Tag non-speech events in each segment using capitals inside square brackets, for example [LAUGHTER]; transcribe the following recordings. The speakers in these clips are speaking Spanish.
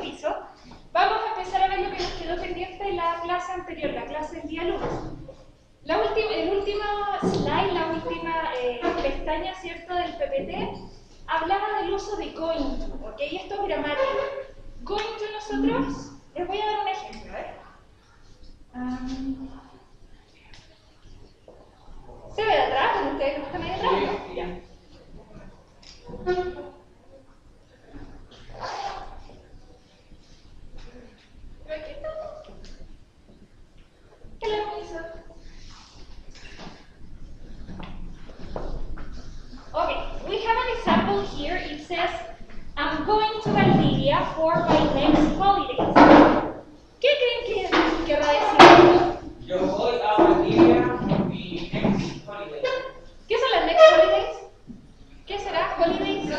piso, vamos a empezar a ver lo que nos quedó pendiente de la clase anterior, la clase del día lunes. La última, el último slide, la última eh, pestaña, ¿cierto?, del PPT, hablaba del uso de going to, ¿ok? Esto es gramática. Going to nosotros, les voy a dar un ejemplo, ¿eh? Um, ¿Se ve de atrás? ¿Con ustedes no están ahí atrás? No, ya. ¿Pero aquí está? ¿Qué le hizo? Okay, we have an example here. It says, I'm going to Valdivia for my next holidays. ¿Qué creen que querrá decir? Yo voy a Valdivia por mi next holiday. ¿Qué son las next holidays? ¿Qué será? Holidays.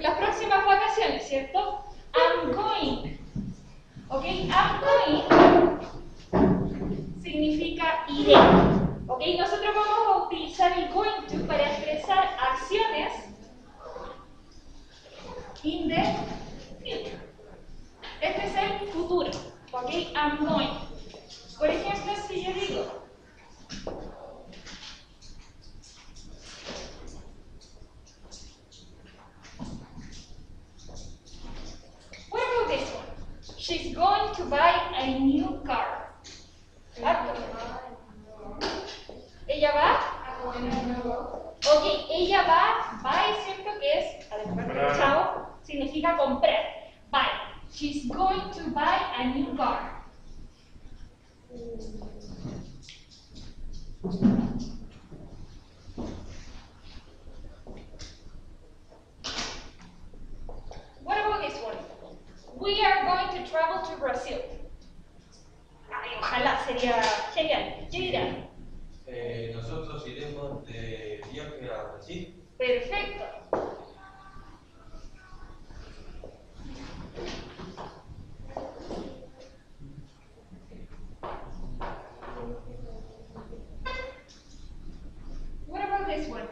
Las próximas vacaciones, ¿cierto? I'm going. ¿Ok? I'm going ¿Ok? Nosotros vamos a utilizar el going to para expresar acciones in the future. Este es el futuro. ¿Ok? I'm going. Por ejemplo, si yo digo, What about this one? She's going to buy a new car. ¿Ella va? Ok, ella va, buy es cierto que es, además de chavo, significa comprar. Buy. She's going to buy a new car. What about this one? We are going to travel to Brazil. Ay, ojalá, sería genial. ¿Qué dirán? Eh, nosotros iremos de viaje a Brasil. Perfecto. What about this one?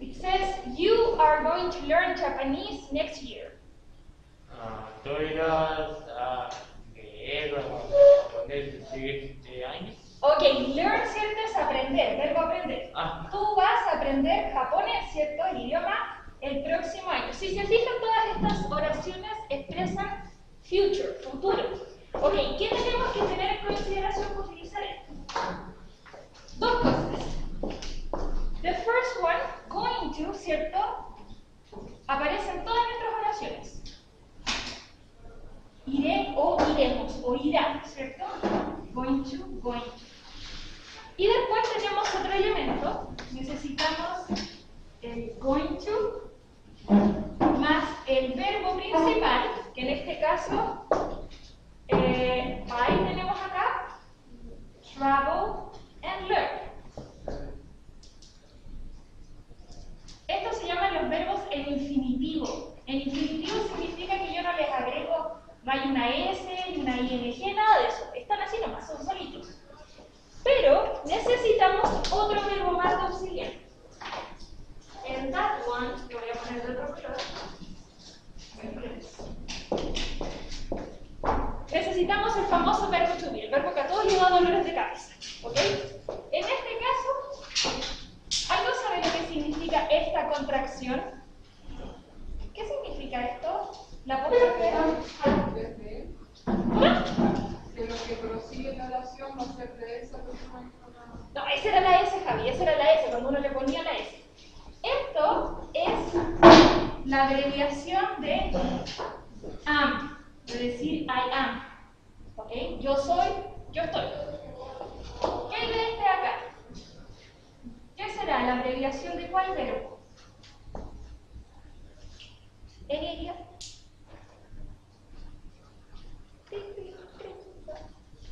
It says you are going to learn Japanese next year. Ah, tú irás a leer o japonés el siguiente año. Ok, learn, ¿cierto? Aprender, verbo aprender. Ah, Tú vas a aprender japonés, ¿cierto? El idioma el próximo año. Si se fijan, todas estas oraciones expresan future, futuro. Ok, ¿qué tenemos que tener en consideración para utilizar esto? Dos cosas. The first one, going to, ¿cierto? Aparece en todas nuestras oraciones. Iré o iremos, o irá, ¿cierto? Going to, going to. Y después tenemos otro elemento. Necesitamos el going to más el verbo principal, que en este caso, eh, ahí tenemos acá, travel and learn. Estos se llaman los verbos en infinitivo. En infinitivo significa que yo no les agrego, no hay una S, ni una ING, nada de eso. Están así nomás, son solitos. Pero necesitamos otro verbo más de auxiliar. En that one, lo voy a poner de otro color. Necesitamos el famoso verbo to be, el verbo que a todos les da dolores de cabeza. ¿Ok? En este caso, ¿algo sabe lo que significa esta contracción? ¿Qué significa esto? La apóstrofe. ¿Cómo? Que la oración va de esa persona no- esa era la S, Javi, esa era la S, cuando uno le ponía la S. Esto es la abreviación de am, de decir I am. ¿Ok? Yo soy, yo estoy. ¿Qué este acá? ¿Qué será la abreviación de cuál verbo? Emilia.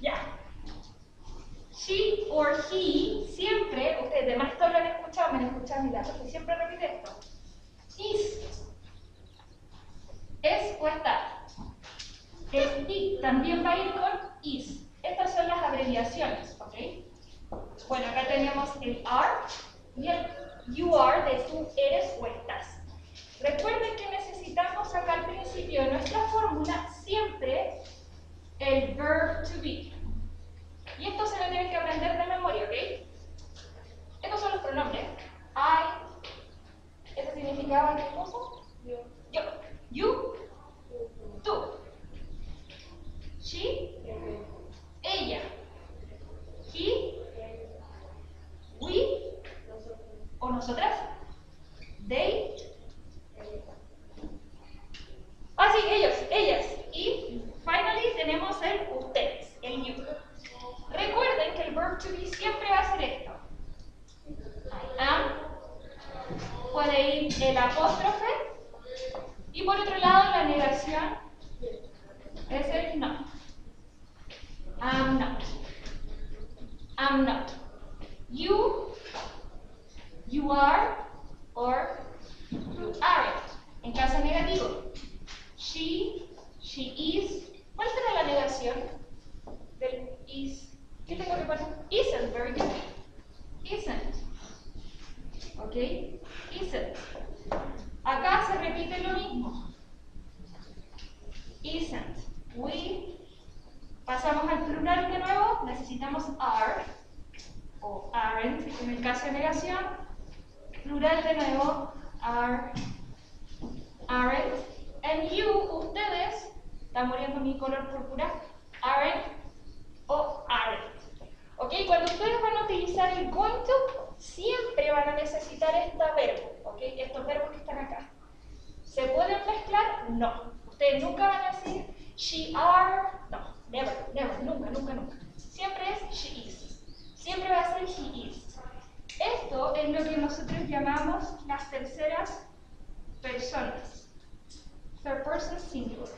Ya. She or he, siempre, ustedes demás esto lo han escuchado, me han escuchado mi dato, que siempre repite esto. Is. Es o está. El it también va a ir con is. Estas son las abreviaciones, ¿ok? Bueno, acá tenemos el are y el you are de tú eres o estás. Recuerden que necesitamos sacar al principio nuestra fórmula siempre el verb to be. Y esto se lo tienen que aprender de memoria, ¿ok? Estos son los pronombres. I. ¿Esto significaba qué cosa? Yo. Yo. You. Tú. She. Ella. He. We. O nosotras. They. Ah, sí, ellos, ellas. Y finally tenemos el ustedes, el you. Recuerden que el verb to be siempre va a ser esto. I am. Puede ir el apóstrofe. Y por otro lado, la negación es el no. I'm not. I'm not. You, you are, or you aren't. En caso negativo. She, she is. ¿Cuál será la negación del is? ¿Qué tengo que poner? Isn't, very good. Isn't. ¿Ok? Isn't. Acá se repite lo mismo. Isn't. We. Pasamos al plural de nuevo. Necesitamos are o aren't en el caso de negación. Plural de nuevo. Are. Aren't. And you, ustedes, está muriendo mi color púrpura. Aren't o aren't. ¿Ok? Cuando ustedes van a utilizar el going to, siempre van a necesitar este verbo. ¿Ok? Estos verbos que están acá. ¿Se pueden mezclar? No. Ustedes nunca van a decir she are. No, never, never, nunca, nunca, nunca. Siempre es she is. Siempre va a ser he is. Esto es lo que nosotros llamamos las terceras personas. Third person singular.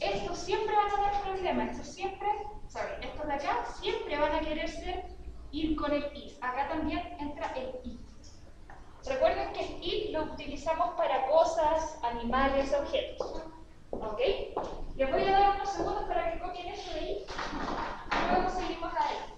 Estos siempre van a dar problemas. Estos siempre, sorry, estos de acá siempre van a querer ser ir con el is. Acá también entra el it. Recuerden que el it lo utilizamos para cosas, animales, objetos. ¿Ok? Les voy a dar unos segundos para que copien eso de ahí. Y luego seguimos ahí.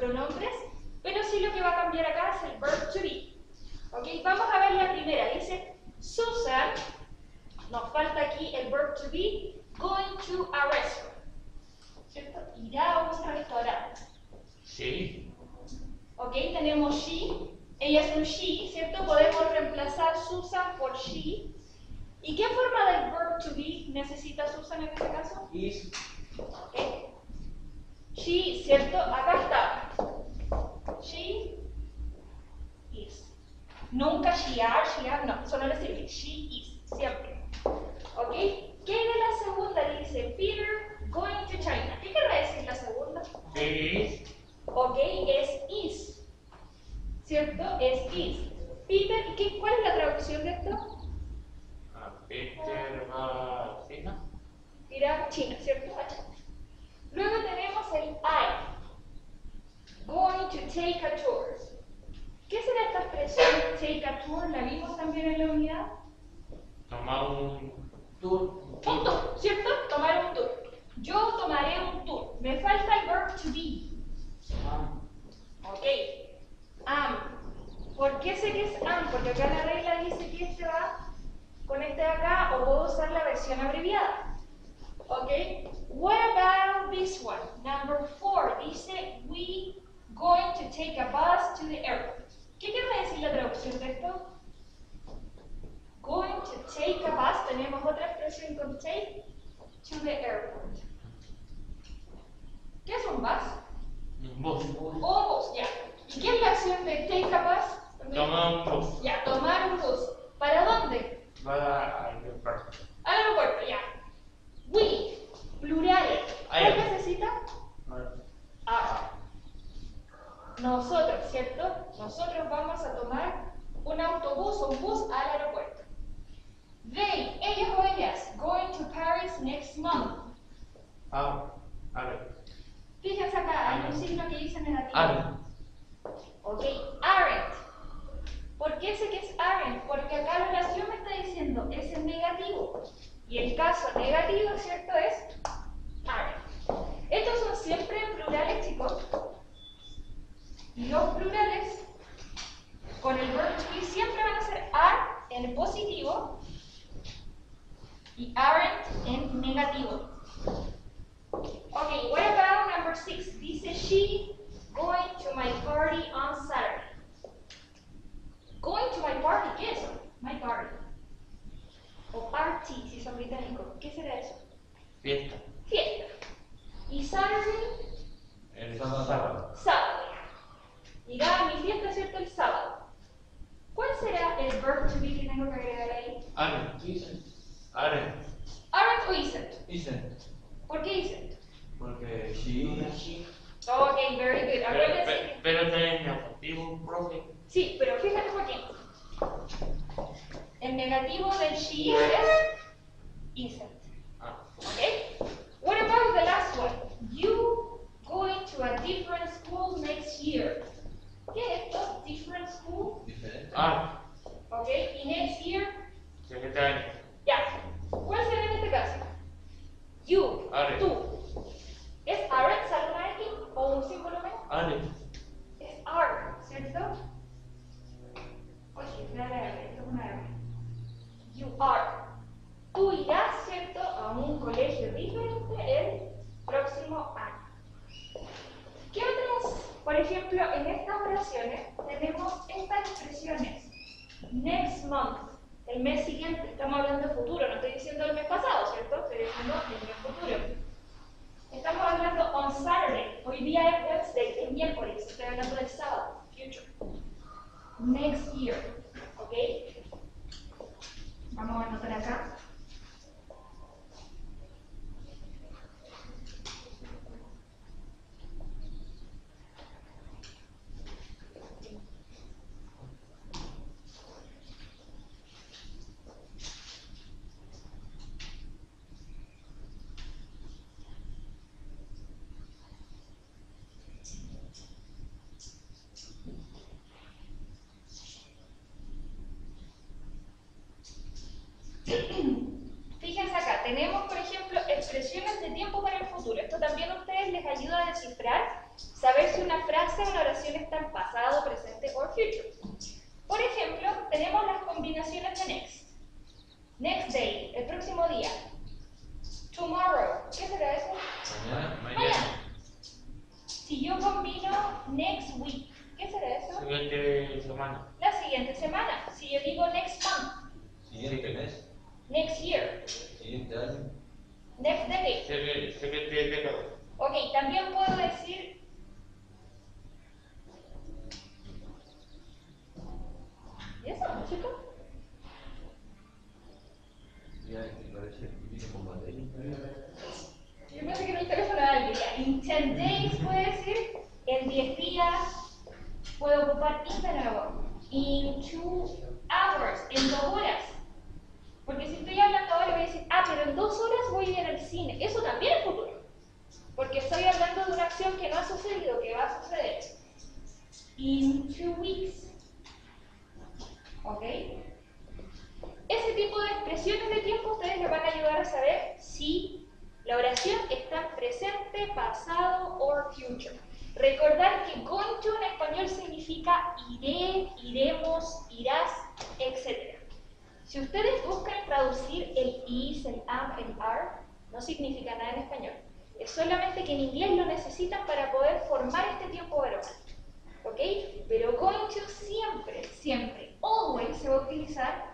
Pronombres, pero sí lo que va a cambiar acá es el verb to be. ¿Ok? Vamos a ver la primera, dice Susan, nos falta aquí el verb to be, going to a restaurant. ¿Cierto? Irá a un restaurante. Sí. ¿Ok? Tenemos she, ella es un she, ¿cierto? Podemos reemplazar Susan por she. ¿Y qué forma del verb to be necesita Susan en este caso? Is. ¿Ok? She, ¿cierto? Acá está. She is. Nunca she are, she are, no, eso no le sirve. She is, siempre. ¿Ok? ¿Qué de la segunda dice? Peter going to China. ¿Qué querrá decir la segunda? Sí. Ok, es is. ¿Cierto? Es is. Peter, ¿y qué, cuál es la traducción de esto? Ah, Peter va a China. Irá a China, ¿cierto? A China. Luego tenemos el I. Going to take a tour. ¿Qué será esta expresión take a tour? ¿La vimos también en la unidad? Tomar un Tour. Un tour, ¿cierto? Tomar un tour. Yo tomaré un tour. Me falta el verb to be. Am. Ok. Am. ¿Por qué sé que es am? Porque acá la regla dice que este va con este de acá o puedo usar la versión abreviada. Ok. What about this one? Number four. Dice we going to take a bus to the airport. ¿Qué quiere decir la traducción de esto? Going to take a bus. Tenemos otra expresión con take to the airport. ¿Qué es un bus? un bus. Un bus, ya. ¿Y qué es la acción de take a bus? Toma un bus. Ya, tomar un bus. ¿Para dónde? Va al aeropuerto. Al aeropuerto, ya. We, plural. ¿Cuál necesita? Ah. Nosotros, ¿cierto? Nosotros vamos a tomar un autobús o un bus al aeropuerto. They, ellos o ellas, going to Paris next month. Ah, a ver. Fíjense acá, hay un signo que dice negativo. Are. Ok, aren't. ¿Por qué sé que es aren't? Porque acá la oración me está diciendo es en negativo. Y el caso negativo, ¿cierto? Es aren't. Estos son siempre plurales, chicos. Y los plurales con el verb to be siempre van a ser are en positivo y aren't en negativo. Okay, what about number six? Dice she going to my party on Saturday. Going to my party, ¿qué es eso? My party. O party, si son británicos. ¿Qué será eso? Fiesta. Fiesta. Y Saturday, El Sábado. sábado. Irá a mi fiesta, ¿cierto? El sábado. ¿Cuál será el verb to be que tengo que agregar ahí? Are. Isn't. Are. Aren't o isn't? Isn't. ¿Por qué isn't? Porque she. She. Ok, very good. Pero, Acuérdense Next year, ¿ok? Siguiente año. next decade. Sigue- Siguiente década. Ok, también puedo decir. ¿Y eso, chicos? Ya, me parece que viene con batería. Yo pensé que era el teléfono de alguien. In 10 days puede decir, en 10 días puedo ocupar in de nuevo. In 2 hours, en 2 horas. Porque si estoy hablando ahora voy a decir, ah, pero en 2 horas voy a ir al cine. Eso también es futuro. Porque estoy hablando de una acción que no ha sucedido, que va a suceder. In 2 weeks. ¿Ok? Ese tipo de expresiones de tiempo ustedes les van a ayudar a saber si la oración está en presente, pasado o future. Recordar que to en español significa iré, iremos, irás, etc. Si ustedes buscan traducir el is, el am, el are, no significa nada en español. Es solamente que en inglés lo necesitan para poder formar este tiempo verbal. ¿Ok? Pero going siempre, siempre, always se va a utilizar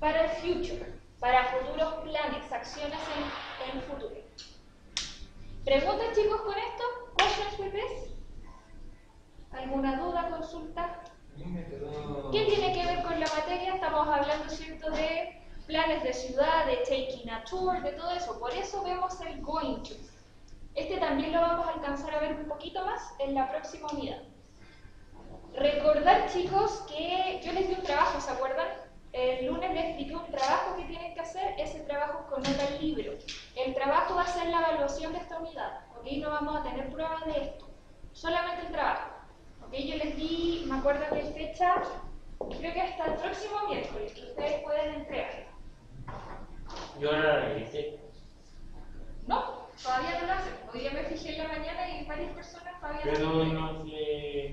para el future, para futuros planes, acciones en, en futuro. ¿Preguntas chicos con esto? ¿Questions with this? ¿Alguna duda, consulta? ¿Qué tiene que ver con la materia? Estamos hablando, ¿cierto?, de planes de ciudad, de taking a tour, de todo eso. Por eso vemos el going to. Este también lo vamos a alcanzar a ver un poquito más en la próxima unidad. Recordar, chicos, que yo les di un trabajo, ¿se acuerdan? El lunes les expliqué un trabajo que tienen que hacer, ese trabajo con nota libro. El trabajo va a ser la evaluación de esta unidad, ¿ok? No vamos a tener pruebas de esto, solamente el trabajo. Yo les di, me acuerdo que fecha, creo que hasta el próximo miércoles, que ustedes pueden entregar. Yo ahora la hice. No, todavía no lo hacen. Hoy día me fijé en la mañana y varias personas todavía Pero no no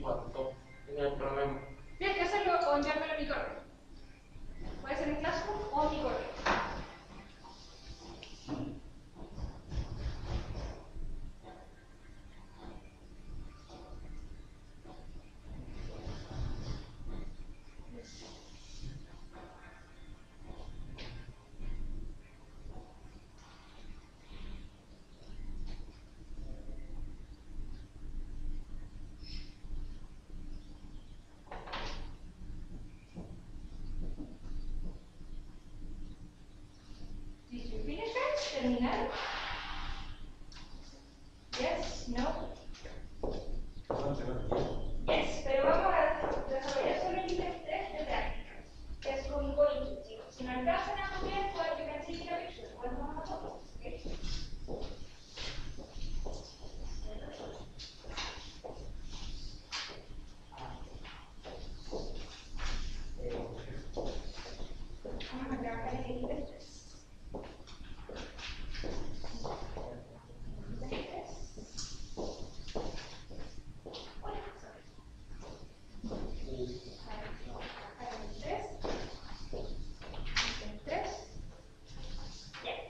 cuánto. Tengo el problema. Tienes que hacerlo o enviármelo a mi correo. Puede ser en Classroom o a mi correo. Did you finish it? ¿Terminaron? Yes, no. Yes, pero vamos a desarrollar solo el ítem 3 de práctica. Es con going to, chicos. Si no alcanzan a copiar, pues you can see the picture. Podemos a fotos, ¿ok? Vamos a trabajar en el ítem 3.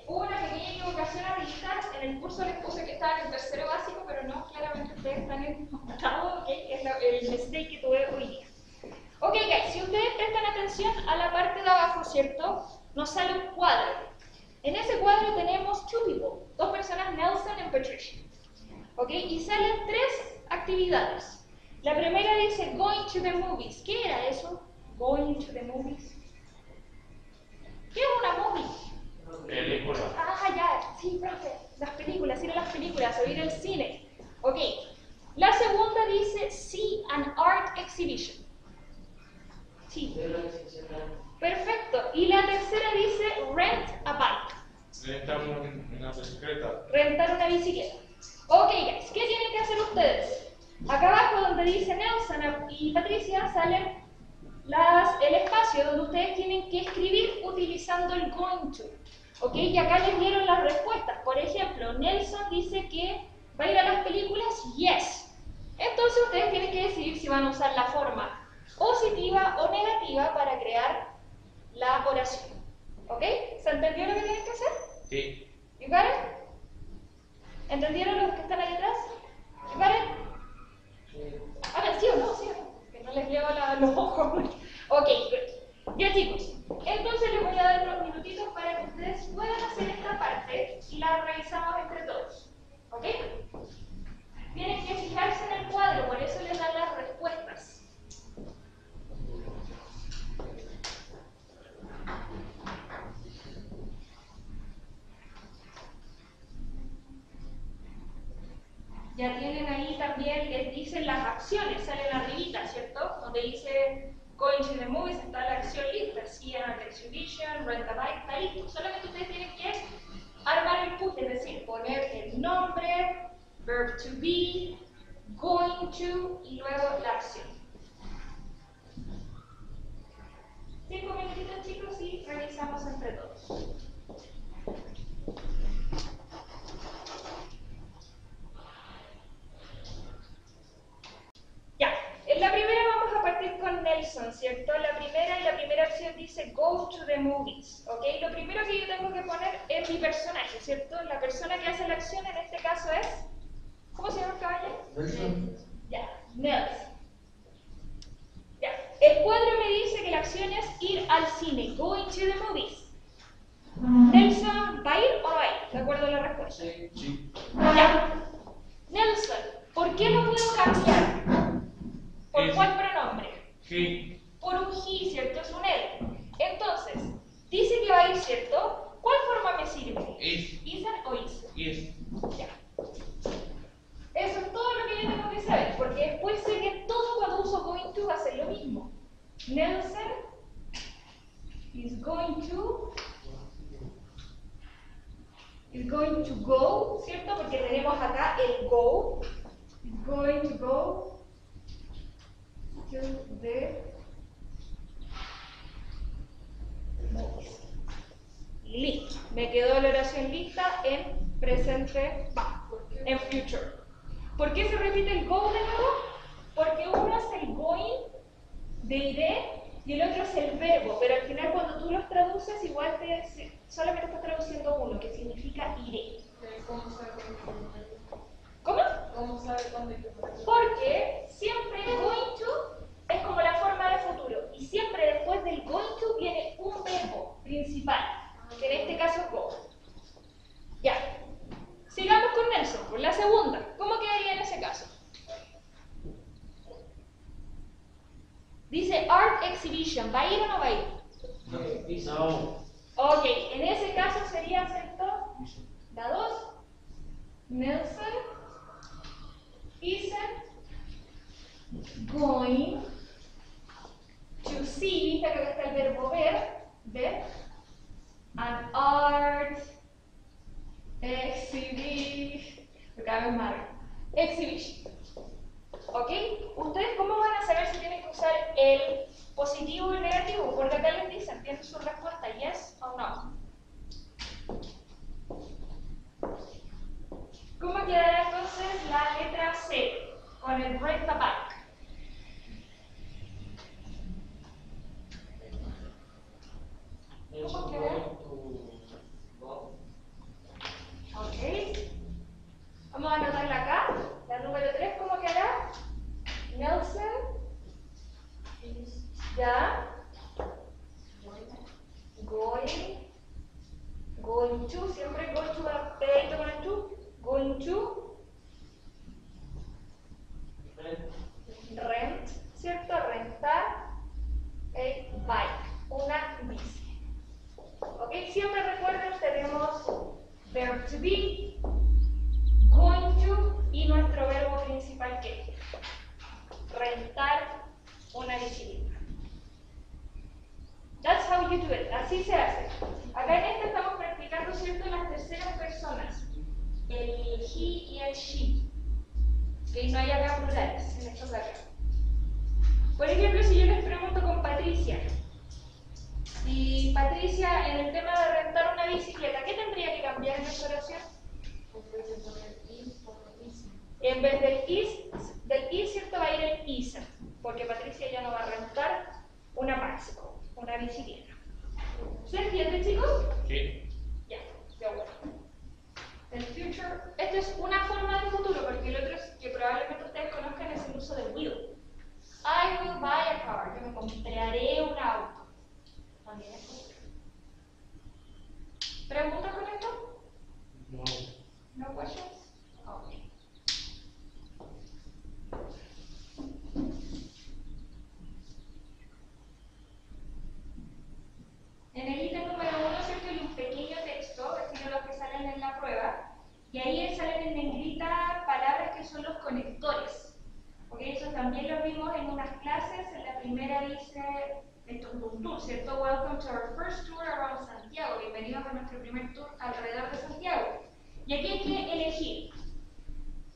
Hubo una pequeña equivocación ahorita, en el curso les puse que estaba en el tercero básico, pero no, claramente ustedes están en octavo, ¿ok? Es la- el mistake que tuve hoy día. Ok, guys, si ustedes prestan atención a la parte de abajo, ¿cierto? Nos sale un cuadro. En ese cuadro tenemos two people, dos personas, Nelson y Patricia. ¿Ok? Y salen tres actividades. La primera dice going to the movies. ¿Qué era eso? Going to the movies. ¿Qué es una movie? Película. Ah, ya, sí, profe. Las películas, ir a las películas o ir al cine. Ok. La segunda dice see an art exhibition. Sí. Perfecto. Y la tercera dice rent a bike. Necesitamos una bicicleta. Rentar una bicicleta. Ok, guys, ¿qué tienen que hacer ustedes? Acá abajo donde dice Nelson y Patricia salen las, el espacio donde ustedes tienen que escribir utilizando el going to. Ok, y acá les dieron las respuestas. Por ejemplo, Nelson dice que ¿Va a ir a las películas? Yes. Entonces ustedes tienen que decidir si van a usar la forma positiva o negativa para crear la oración. ¿Ok? ¿Se entendió lo que tienen que hacer? Sí. You got it? ¿Entendieron los que están ahí atrás? Got it? Hagan sí o no, sí o no. Que no les leo los ojos. [LAUGHS] ok. Ya chicos, entonces les voy a dar unos minutitos para que ustedes puedan hacer esta parte y la revisamos entre todos. ¿Ok? Tienen que fijarse en el cuadro, por eso les dan las respuestas. Ya tienen ahí también, les dicen las acciones, salen arribita, ¿cierto? Donde dice going to the movies, está la acción lista, see an exhibition, rent a bike, está listo. Solamente ustedes tienen que armar el puzzle, es decir, poner el nombre, verb to be, going to y luego la acción. Cinco minutitos chicos y revisamos entre todos. Ya, en la primera vamos a partir con Nelson, ¿cierto? La primera y la primera opción dice go to the movies, ¿ok? Lo primero que yo tengo que poner es mi personaje, ¿cierto? La persona que hace la acción en este caso es, ¿cómo se llama el caballero? Ya, Nelson. Ya, el cuadro me dice que la acción es ir al cine, going to the movies. Nelson, ¿va a ir o no va a ir? De acuerdo a la respuesta. Ya. Nelson, ¿por qué no puedo cambiar? ¿Por Es- cuál pronombre? Sí. Por un he, ¿cierto? Es un él. Entonces, dice que va a ir, ¿cierto? ¿Cuál forma me sirve? Es. ¿Isn't o is? Es. Ya. Eso es todo lo que yo tengo que saber, porque después sé que todo cuando uso going to va a ser lo mismo. Nelson is going to is going to go, ¿cierto? Porque tenemos acá el go. Is going to go movies. Listo. Me quedó la oración lista en presente, en future. ¿Por qué se repite el go de nuevo? Porque uno es el going de iré y el otro es el verbo, pero al final cuando tú los traduces igual te, solamente estás traduciendo uno, que significa iré. ¿Cómo sabe cuándo? ¿Cómo? ¿Cómo sabe cuándo? Porque siempre going to es como la forma de futuro y siempre después del going to viene un verbo principal, que en este caso es go. Ya. Sigamos con Nelson, por la segunda. ¿Cómo quedaría en ese caso? Dice art exhibition, ¿va a ir o no va a ir? No. Ok, en ese caso sería, ¿cierto? La 2. Nelson isn't going to see, viste que acá está el verbo ver, ver, an art exhibition, cada vez más, exhibition. ¿Ok? ¿Ustedes cómo van a saber si tienen que usar el positivo el negativo? Porque acá les dicen, tienen su respuesta, yes o no. ¿Cómo quedará entonces la letra C con el the bike? ¿Cómo queda? Ok. Vamos a anotarla acá. La número 3, ¿cómo quedará? Nelson. Ya. Going. Going to. Siempre going to va pegadito con el to. Going to. Rent. ¿Cierto? Rentar. A bike. Una bici. ¿Ok? Siempre recuerden, tenemos verb to be, going to y nuestro verbo principal que es rentar una bicicleta. That's how you do it. Así se hace. Acá en este estamos practicando, ¿cierto?, las terceras personas. El he y el she. Que no hay acá plurales en estos de acá. Por ejemplo, si yo les pregunto con Patricia, y Patricia, en el tema de rentar una bicicleta, ¿qué tendría que cambiar en esta oración? En vez de poner is, pone is. En vez del is, del is, ¿cierto? Va a ir el isn't, porque Patricia ya no va a rentar una bicicleta. ¿Se entiende, chicos? Sí. Ya, ya bueno. El future, esto es una forma de futuro, porque el otro es que probablemente ustedes conozcan es el uso de will. I will buy a car, yo me compraré un auto. También es futuro. ¿Preguntas con esto? No. No questions? Ok. En el ítem número uno, ¿cierto? Hay un pequeño texto, estilo los que salen en la prueba, y ahí salen en negrita palabras que son los conectores. Ok, eso también lo vimos en unas clases, en la primera dice, esto es un tour, ¿cierto? Welcome to our first tour around Santiago, bienvenidos a nuestro primer tour alrededor de Santiago. Y aquí hay que elegir.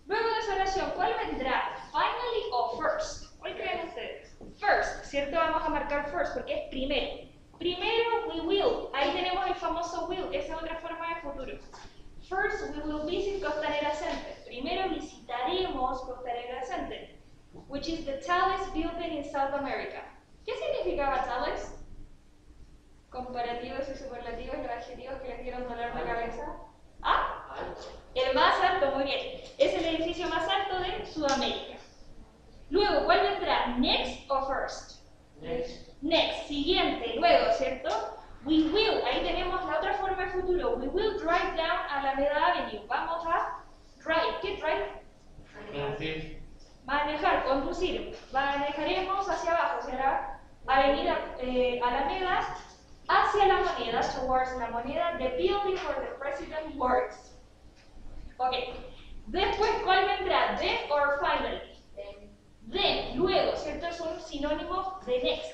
Luego de esa oración, ¿cuál vendrá? ¿Finally o first? ¿Cuál creen ustedes? First, ¿cierto? Vamos a marcar first porque es primero. Primero, we will. Ahí tenemos el famoso will, esa es otra forma de futuro. First, we will visit Costanera Center. Primero visitaremos Costanera Center, which is the tallest building in South America. ¿Qué significaba tallest? Comparativos y superlativos, los adjetivos que les dieron dolor de cabeza. ¿Ah? El más alto, muy bien. Es el edificio más alto de Sudamérica. Luego, ¿cuál vendrá? ¿Next o first? Next. Next, siguiente, luego, ¿cierto? We will, ahí tenemos la otra forma de futuro. We will drive down Alameda Avenue. Vamos a drive. ¿Qué drive? Conducir. Manejar, conducir. Manejaremos hacia abajo, la avenida eh, Alameda, hacia la moneda, towards la moneda, the building where the president works. Ok. Después, ¿cuál vendrá? Then or finally? Then, luego, ¿cierto? Es un sinónimo de next.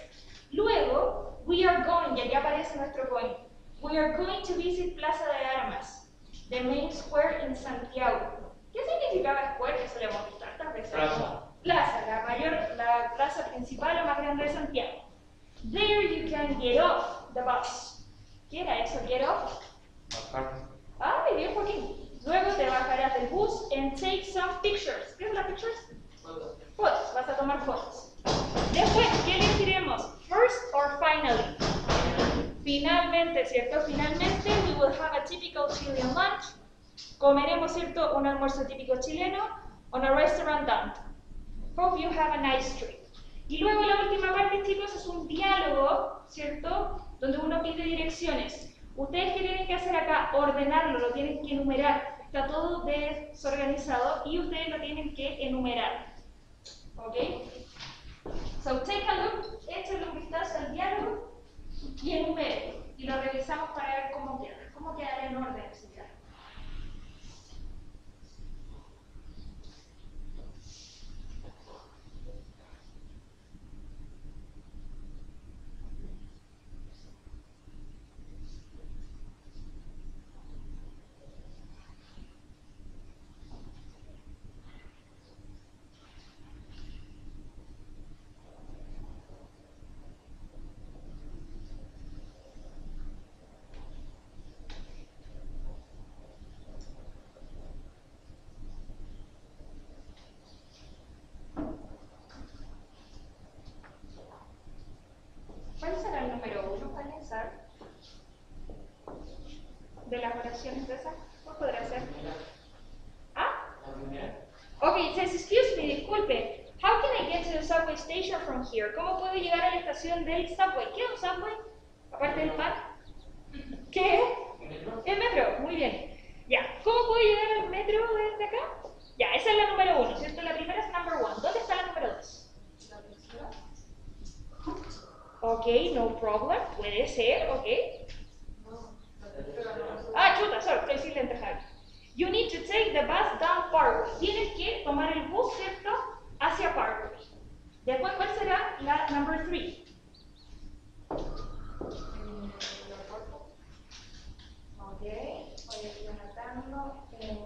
Luego, we are going, y aquí aparece nuestro going. We are going to visit Plaza de Armas, the main square in Santiago. ¿Qué significaba square? Eso hemos visto tantas veces. Plaza. Plaza, la mayor, la plaza principal o más grande de Santiago. There you can get off the bus. ¿Qué era eso? Get off. Bajar. Ah, muy bien, Joaquín. Luego te bajarás del bus and take some pictures. ¿Qué son las pictures? Fotos, vas a tomar fotos. Después, ¿qué elegiremos? First or finally? Finalmente, ¿cierto? Finalmente, we will have a typical Chilean lunch. Comeremos, ¿cierto? Un almuerzo típico chileno on a restaurant. Hope you have a nice trip. Y luego la última parte, chicos, es un diálogo, ¿cierto? Donde uno pide direcciones. Ustedes qué tienen que hacer acá? Ordenarlo, lo tienen que enumerar. Está todo desorganizado y ustedes lo tienen que enumerar. ¿Ok? So take a look, échenle un vistazo al diálogo y enumere. Y lo revisamos para ver cómo queda. ¿Cómo quedará en orden ese diálogo? ¿Cuál será el número uno para pensar? De las oraciones de esas, ¿cuál podrá ser? ¿Ah? La primera. Ok, it says, excuse me, disculpe. How can I get to the subway station from here? ¿Cómo puedo llegar a la estación del subway? ¿Qué es un subway? Aparte del pan. [LAUGHS] ¿Qué? Metro. El metro, muy bien. Ya, ¿cómo puedo llegar al metro desde acá? Ya, esa es la número uno, ¿cierto? La primera es number one. ¿Dónde está la número dos? Ok, no problem. Puede ser, ok. Ah, chuta, sorry, estoy sin Javi. You need to take the bus down Parkway. Tienes que tomar el bus, ¿cierto? Después, ¿cuál será la number three? Ok, voy eh,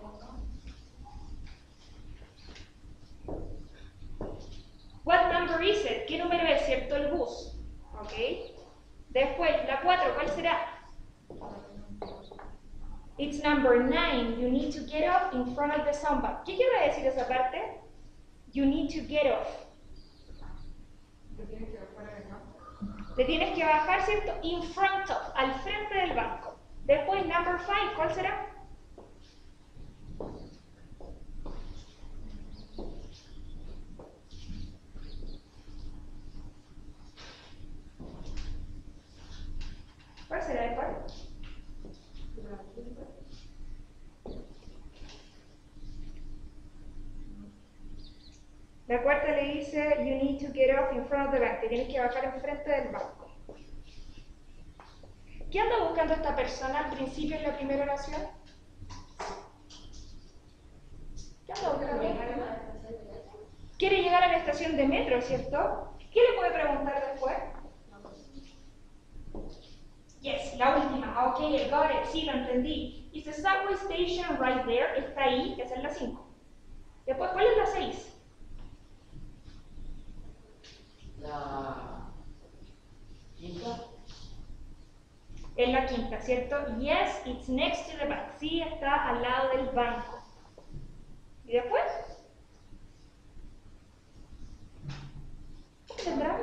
What number is it? ¿Qué número es, cierto? El bus. Ok. Después, la 4, ¿cuál será? It's number nine. You need to get off in front of the soundbar. ¿Qué quiere decir esa parte? You need to get off. Te tienes que bajar en el banco. Te tienes que bajar, ¿cierto? In front of, al frente del banco. Después, number five, ¿cuál será? ¿Cuál será después? La cuarta le dice, you need to get off in front of the bank. Tienes que bajar enfrente del banco. ¿Qué anda buscando esta persona al principio en la primera oración? ¿Qué anda buscando? Quiere llegar a la estación de metro, ¿cierto? ¿Qué le puede preguntar después? Yes, la última. Ok, I got it. Sí, lo entendí. Is the subway station right there? Está ahí, esa es la 5. Después, ¿cuál es la 6? La quinta. Es la quinta, ¿cierto? Yes, it's next to the bank. Sí, está al lado del banco. ¿Y después? ¿Qué tendrá?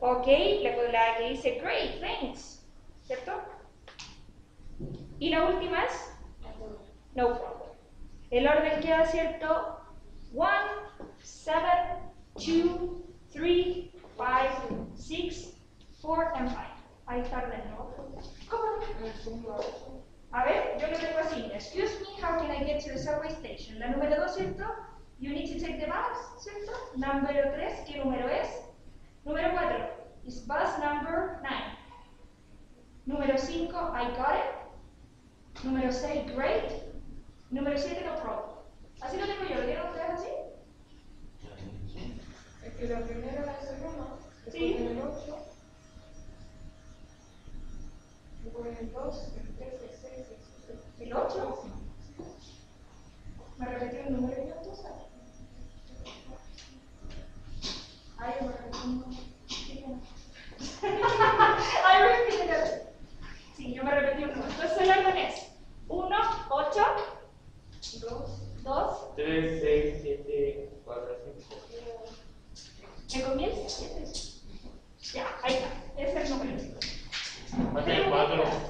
Ok, la, la que dice great, thanks. ¿Cierto? Y la última es no problem. El orden queda cierto. One, seven, two, three, five, six, four, and five. Ahí está el nuevo. ¿Cómo? En el segundo ocho. A ver, yo lo tengo así. Excuse me, how can I get to the subway station? La número dos, ¿cierto? You need to take the bus, ¿cierto? Número tres, ¿qué número es? Número cuatro, is bus number nine. Número cinco, I got it. Número seis, great. Número siete, no problem. Así lo tengo yo, ¿lo tienen ustedes así? Es que la primera el uno, después Sí. en el ocho, después en el dos, el tres, el seis, el siete. ¿El ocho? ¿Me repetí el número yo entonces? Ay, me repetí un número. Ay, me repetí Sí, yo me repetí un número. Entonces el orden es 1, 8, Dos, 2, 3, 6, 7, 4, 5. ¿me comí el 7? Ya, ahí está. Ese es el número. Falta el 4.